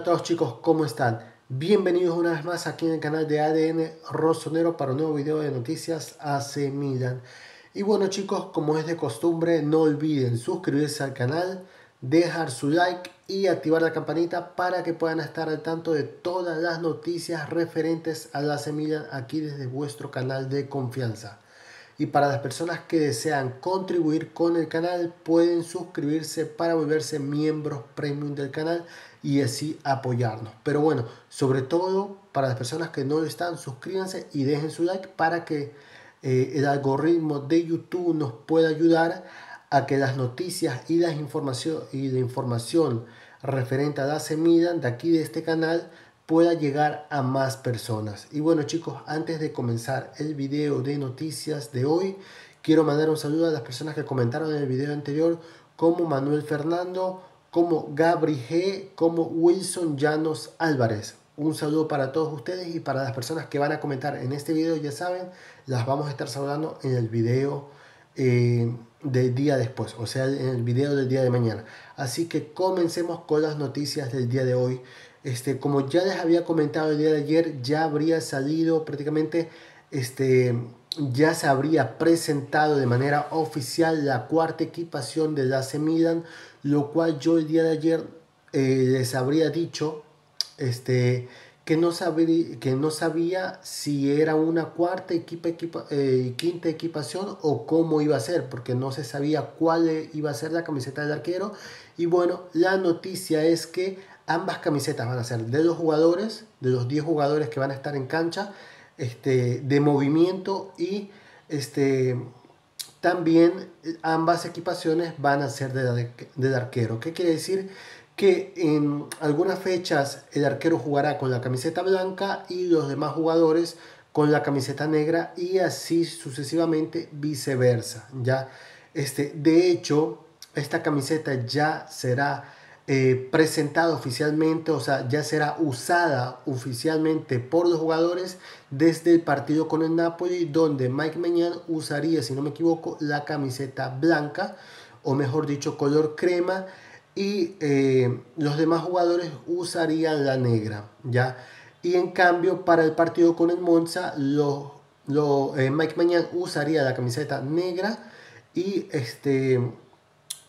A todos chicos, ¿cómo están? Bienvenidos una vez más aquí en el canal de ADN Rosonero para un nuevo video de noticias AC Milan. Y bueno chicos, como es de costumbre, no olviden suscribirse al canal, dejar su like y activar la campanita para que puedan estar al tanto de todas las noticias referentes a la Milan aquí desde vuestro canal de confianza. Y para las personas que desean contribuir con el canal, pueden suscribirse para volverse miembros premium del canal y así apoyarnos. Pero bueno, sobre todo para las personas que no están, suscríbanse y dejen su like para que eh, el algoritmo de YouTube nos pueda ayudar a que las noticias y, las información, y la información referente a la semilla de aquí de este canal pueda llegar a más personas. Y bueno chicos, antes de comenzar el video de noticias de hoy, quiero mandar un saludo a las personas que comentaron en el video anterior, como Manuel Fernando, como Gabri G, como Wilson Llanos Álvarez. Un saludo para todos ustedes y para las personas que van a comentar en este video, ya saben, las vamos a estar saludando en el video eh, del día después, o sea, en el video del día de mañana. Así que comencemos con las noticias del día de hoy. Este, como ya les había comentado el día de ayer, ya habría salido prácticamente, este, ya se habría presentado de manera oficial la cuarta equipación de la Milan, lo cual yo el día de ayer eh, les habría dicho, este, que no, que no sabía si era una cuarta equipa, equipa eh, quinta equipación o cómo iba a ser, porque no se sabía cuál iba a ser la camiseta del arquero. Y bueno, la noticia es que ambas camisetas van a ser de los jugadores, de los 10 jugadores que van a estar en cancha, este, de movimiento y este, también ambas equipaciones van a ser del de arquero. ¿Qué quiere decir? Que en algunas fechas el arquero jugará con la camiseta blanca y los demás jugadores con la camiseta negra y así sucesivamente viceversa. ¿ya? Este, de hecho, esta camiseta ya será eh, presentada oficialmente, o sea, ya será usada oficialmente por los jugadores desde el partido con el Napoli, donde Mike Mañan usaría, si no me equivoco, la camiseta blanca, o mejor dicho, color crema, y eh, los demás jugadores usarían la negra, ¿ya? Y en cambio, para el partido con el Monza, lo, eh, Mike Mañan usaría la camiseta negra y este,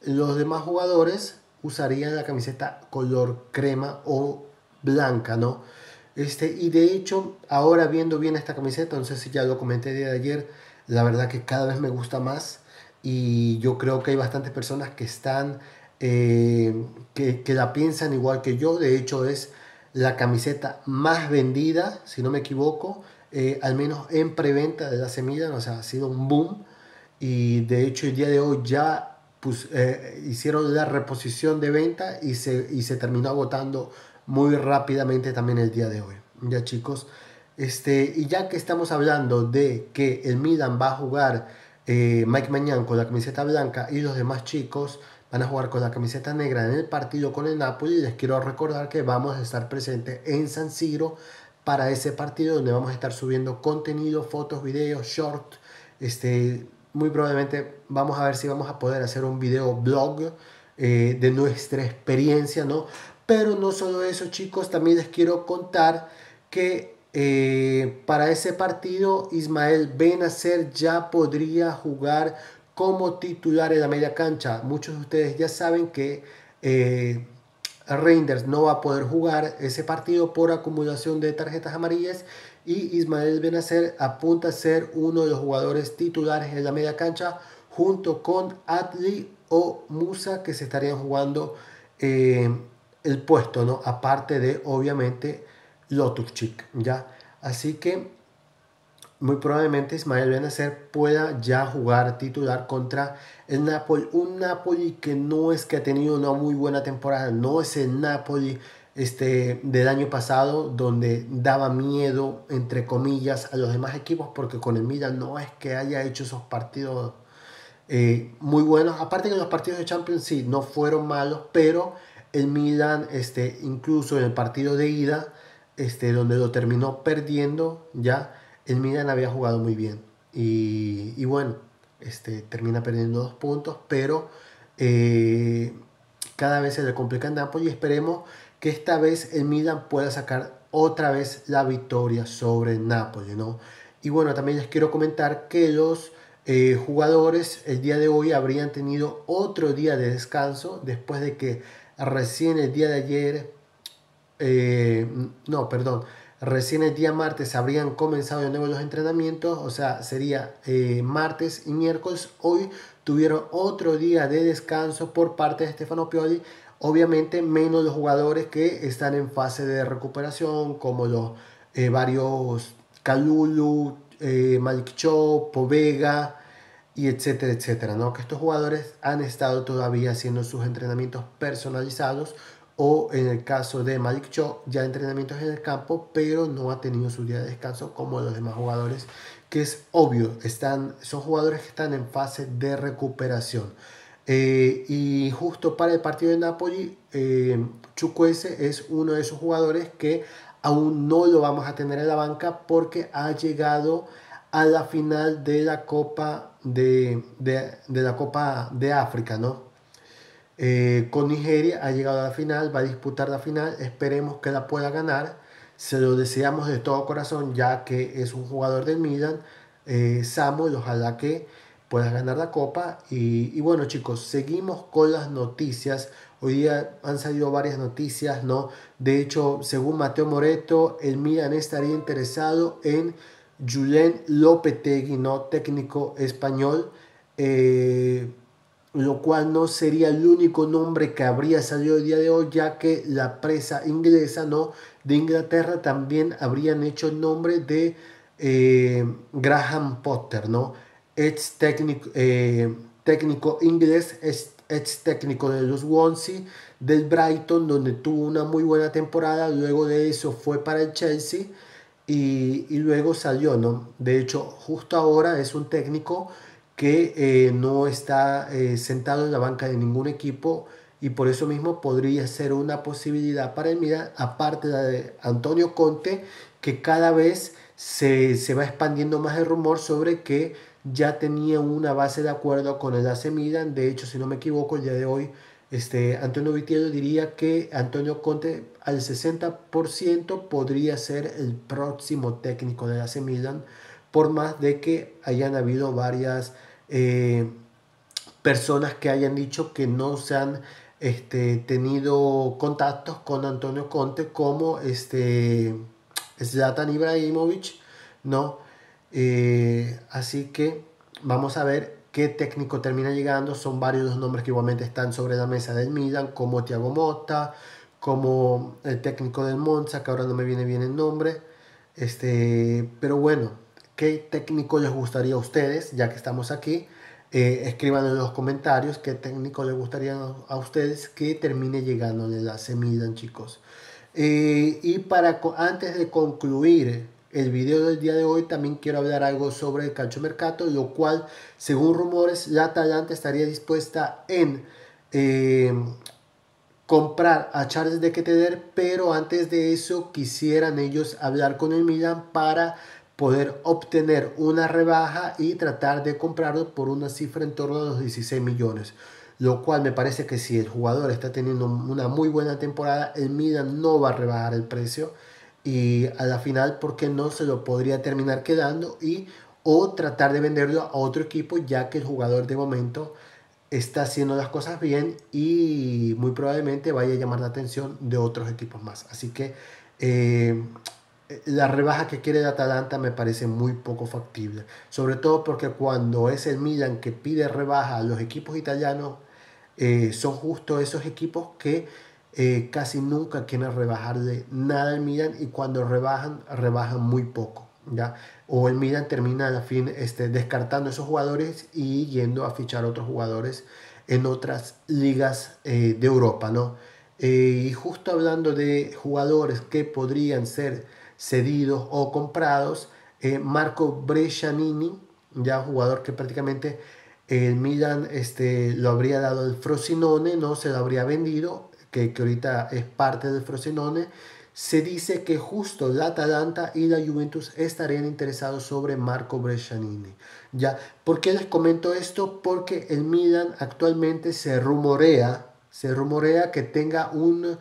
los demás jugadores usarían la camiseta color crema o blanca, ¿no? Este, y de hecho, ahora viendo bien esta camiseta, no sé si ya lo comenté de ayer, la verdad que cada vez me gusta más y yo creo que hay bastantes personas que están, eh, que, que, la piensan igual que yo, de hecho es la camiseta más vendida, si no me equivoco, eh, al menos en preventa de la semilla, o sea, ha sido un boom y de hecho el día de hoy ya pues, eh, hicieron la reposición de venta y se, y se terminó agotando muy rápidamente también el día de hoy. Ya chicos, este, y ya que estamos hablando de que el Milan va a jugar eh, Mike Mañan con la camiseta blanca y los demás chicos van a jugar con la camiseta negra en el partido con el Napoli, les quiero recordar que vamos a estar presentes en San Siro para ese partido donde vamos a estar subiendo contenido, fotos, videos, short, este, muy probablemente vamos a ver si vamos a poder hacer un video blog eh, de nuestra experiencia, ¿no? Pero no solo eso, chicos, también les quiero contar que eh, para ese partido Ismael Benacer ya podría jugar como titular en la media cancha. Muchos de ustedes ya saben que eh, Reinders no va a poder jugar ese partido por acumulación de tarjetas amarillas y Ismael Benacer apunta a ser uno de los jugadores titulares en la media cancha junto con Atli o Musa que se estarían jugando eh, el puesto, ¿no? Aparte de, obviamente, Lotuchik, ¿ya? Así que muy probablemente Ismael Benacer pueda ya jugar titular contra el Napoli. Un Napoli que no es que ha tenido una muy buena temporada, no es el Napoli este, del año pasado, donde daba miedo, entre comillas, a los demás equipos, porque con el Milan no es que haya hecho esos partidos eh, muy buenos. Aparte que los partidos de Champions sí, no fueron malos, pero el Milan, este, incluso en el partido de ida, este, donde lo terminó perdiendo, ya el Milan había jugado muy bien. Y, y bueno, este, termina perdiendo dos puntos, pero eh, cada vez se le complica en Napoli y esperemos que esta vez el Milan pueda sacar otra vez la victoria sobre Napoli, ¿no? Y bueno, también les quiero comentar que los eh, jugadores el día de hoy habrían tenido otro día de descanso después de que recién el día de ayer, eh, no, perdón, recién el día martes habrían comenzado de nuevo los entrenamientos, o sea, sería eh, martes y miércoles. Hoy tuvieron otro día de descanso por parte de Stefano Pioli. Obviamente menos los jugadores que están en fase de recuperación, como los varios Calulu, eh, Malik Cho, Povega y etcétera, etcétera, ¿no? Que estos jugadores han estado todavía haciendo sus entrenamientos personalizados o en el caso de Malik Cho ya entrenamientos en el campo, pero no ha tenido su día de descanso como los demás jugadores, que es obvio, están, son jugadores que están en fase de recuperación. Eh, y justo para el partido de Napoli, eh, Chukwese es uno de esos jugadores que aún no lo vamos a tener en la banca porque ha llegado a la final de la Copa de, la Copa de África, ¿no? Eh, con Nigeria ha llegado a la final, va a disputar la final, esperemos que la pueda ganar, se lo deseamos de todo corazón ya que es un jugador del Milan, eh, Samuel, ojalá que pueda ganar la copa y, bueno chicos, seguimos con las noticias, Hoy día han salido varias noticias, ¿no? De hecho, según Mateo Moreto, el Milan estaría interesado en Julen Lopetegui, ¿no? Técnico español, eh, lo cual no sería el único nombre que habría salido el día de hoy, ya que la presa inglesa, ¿no? De Inglaterra también habrían hecho el nombre de eh, Graham Potter, ¿no? Ex técnico, eh, técnico inglés, ex técnico de los Swansea, del Brighton, donde tuvo una muy buena temporada. Luego de eso fue para el Chelsea y, luego salió, ¿no? De hecho, justo ahora es un técnico que eh, no está eh, sentado en la banca de ningún equipo y por eso mismo podría ser una posibilidad para el Milan, aparte de Antonio Conte, que cada vez se, se va expandiendo más el rumor sobre que ya tenía una base de acuerdo con el AC Milan. De hecho, si no me equivoco, el día de hoy, este, Antonio Vitiello diría que Antonio Conte al 60% podría ser el próximo técnico del AC Milan, por más de que hayan habido varias eh, personas que hayan dicho que no se han este, tenido contactos con Antonio Conte como este, Zlatan Ibrahimovic, ¿no? Eh, así que vamos a ver qué técnico termina llegando. Son varios los nombres que igualmente están sobre la mesa del Milan, como Thiago Motta, como el técnico del Monza, que ahora no me viene bien el nombre. Este, pero bueno, ¿qué técnico les gustaría a ustedes, ya que estamos aquí? Eh, escriban en los comentarios qué técnico les gustaría a ustedes que termine llegando en la Milan, chicos. Eh, y para antes de concluir el video del día de hoy también quiero hablar algo sobre el calciomercato, lo cual, según rumores, la Atalanta estaría dispuesta en eh, comprar a Charles de Keteder, pero antes de eso quisieran ellos hablar con el Milan para poder obtener una rebaja y tratar de comprarlo por una cifra en torno a los 16 millones. Lo cual me parece que si el jugador está teniendo una muy buena temporada, el Milan no va a rebajar el precio y a la final porque no se lo podría terminar quedando y o tratar de venderlo a otro equipo ya que el jugador de momento está haciendo las cosas bien y muy probablemente vaya a llamar la atención de otros equipos más. Así que eh, la rebaja que quiere el Atalanta me parece muy poco factible. Sobre todo porque cuando es el Milan que pide rebaja a los equipos italianos, eh, son justo esos equipos que eh, casi nunca quieren rebajarle nada al Milan y cuando rebajan, rebajan muy poco. ¿ya? O el Milan termina a fin este, descartando esos jugadores y yendo a fichar otros jugadores en otras ligas eh, de Europa. ¿no? Eh, y justo hablando de jugadores que podrían ser cedidos o comprados, Marco Brescianini, ya jugador que prácticamente el Milan este, lo habría dado el Frosinone, no se lo habría vendido que, ahorita es parte del Frosinone, se dice que justo la Atalanta y la Juventus estarían interesados sobre Marco Brescianini. ¿Ya? ¿Por qué les comento esto? Porque el Milan actualmente se rumorea, se rumorea que tenga un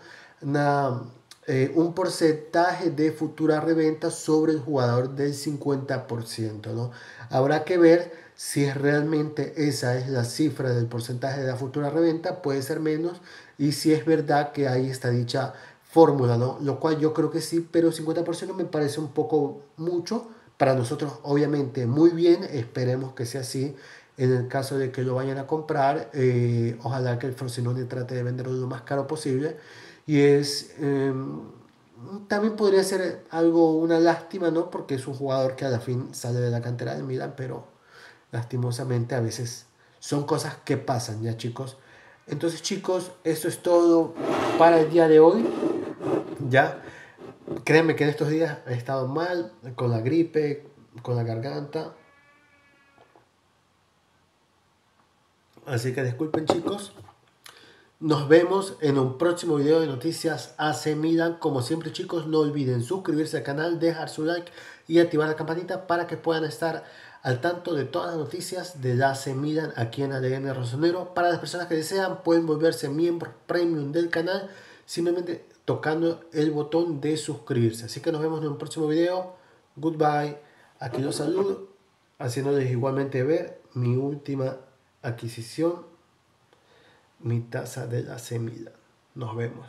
eh, un porcentaje de futura reventa sobre el jugador del 50%. ¿no? Habrá que ver si realmente esa es la cifra del porcentaje de la futura reventa, puede ser menos, y si es verdad que ahí está dicha fórmula, ¿no? Lo cual yo creo que sí, pero 50% me parece un poco mucho. Para nosotros, obviamente, muy bien, esperemos que sea así. En el caso de que lo vayan a comprar, eh, ojalá que el Frosinone trate de venderlo lo más caro posible. Y es, em, también podría ser algo, una lástima, ¿no? Porque es un jugador que a la fin sale de la cantera del Milan, pero lastimosamente a veces son cosas que pasan, ya chicos. Entonces chicos, eso es todo para el día de hoy. Ya, créanme que en estos días he estado mal con la gripe, con la garganta. Así que disculpen chicos. Nos vemos en un próximo video de noticias AC Milan. Como siempre chicos, no olviden suscribirse al canal, dejar su like y activar la campanita para que puedan estar al tanto de todas las noticias de la AC Milan aquí en ADN Rosonero. Para las personas que desean pueden volverse miembros premium del canal simplemente tocando el botón de suscribirse. Así que nos vemos en un próximo video. Goodbye. Aquí los saludo haciéndoles igualmente ver mi última adquisición mi taza de la semilla. Nos vemos.